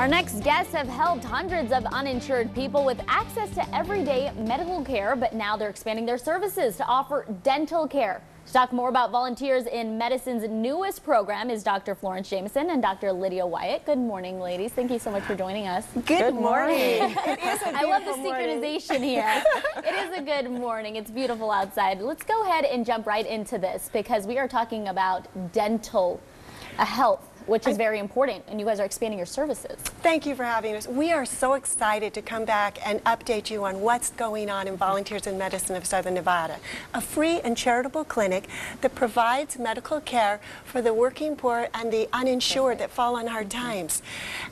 Our next guests have helped hundreds of uninsured people with access to everyday medical care, but now they're expanding their services to offer dental care. To talk more about volunteers in medicine's newest program is Dr. Florence Jameson and Dr. Lydia Wyatt. Good morning, ladies. Thank you so much for joining us. Good, good morning. it is a I love the synchronization here. it is a good morning. It's beautiful outside. Let's go ahead and jump right into this because we are talking about dental uh, health which is very important, and you guys are expanding your services. Thank you for having us. We are so excited to come back and update you on what's going on in Volunteers in Medicine of Southern Nevada, a free and charitable clinic that provides medical care for the working poor and the uninsured that fall on hard times.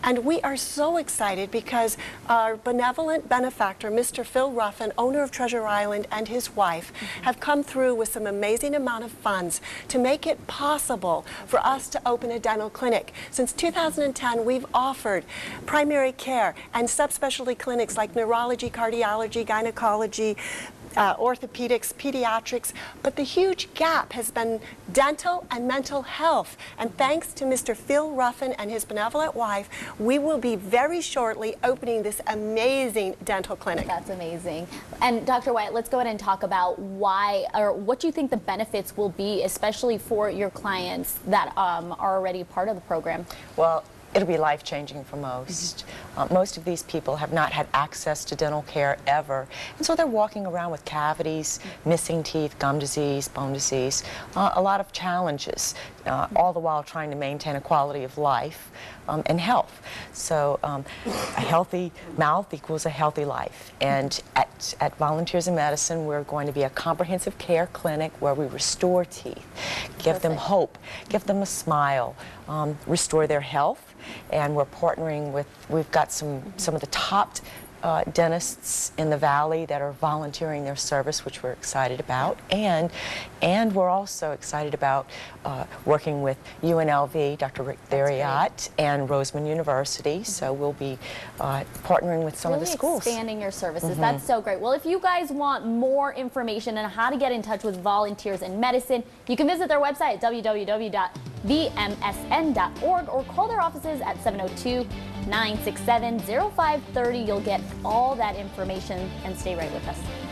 And we are so excited because our benevolent benefactor, Mr. Phil Ruffin, owner of Treasure Island, and his wife mm-hmm. have come through with some amazing amount of funds to make it possible for us to open a dental clinic clinic. Since 2010, we've offered primary care and subspecialty clinics like neurology, cardiology, gynecology, uh, orthopedics, pediatrics, but the huge gap has been dental and mental health. And thanks to Mr. Phil Ruffin and his benevolent wife, we will be very shortly opening this amazing dental clinic. That's amazing. And Dr. Wyatt, let's go ahead and talk about why or what you think the benefits will be, especially for your clients that um, are already part of the program. Well, it'll be life-changing for most. Uh, most of these people have not had access to dental care ever, and so they're walking around with cavities, missing teeth, gum disease, bone disease, uh, a lot of challenges, uh, all the while trying to maintain a quality of life um, and health. So um, a healthy mouth equals a healthy life, and at, at Volunteers in Medicine, we're going to be a comprehensive care clinic where we restore teeth, give Perfect. them hope, give them a smile, um, restore their health, and we're partnering with, we've got some, some of the top uh, dentists in the valley that are volunteering their service, which we're excited about, and and we're also excited about uh, working with UNLV, Dr. Rick Theriot, and Roseman University. Mm -hmm. So we'll be uh, partnering with some really of the schools, expanding your services. Mm -hmm. That's so great. Well, if you guys want more information on how to get in touch with volunteers in medicine, you can visit their website at www.vmsn.org or call their offices at 702. 967 0530. You'll get all that information and stay right with us.